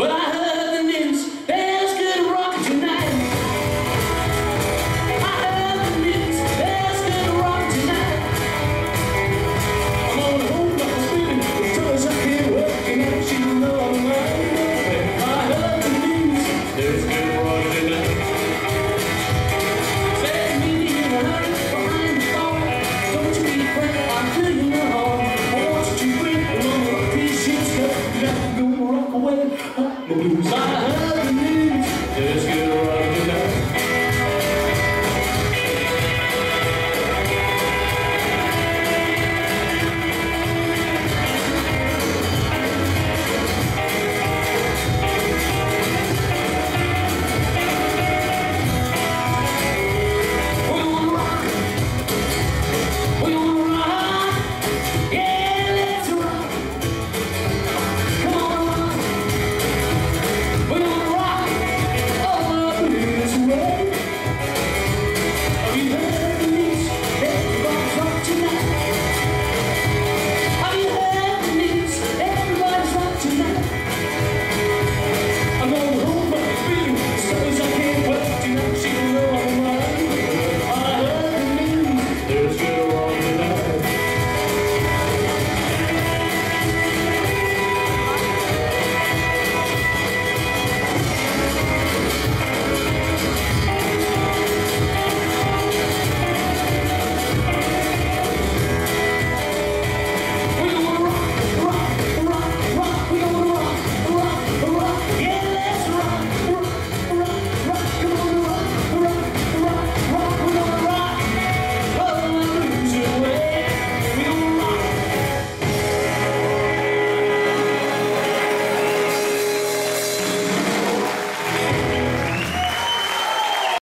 으아! away. Mabuhay sa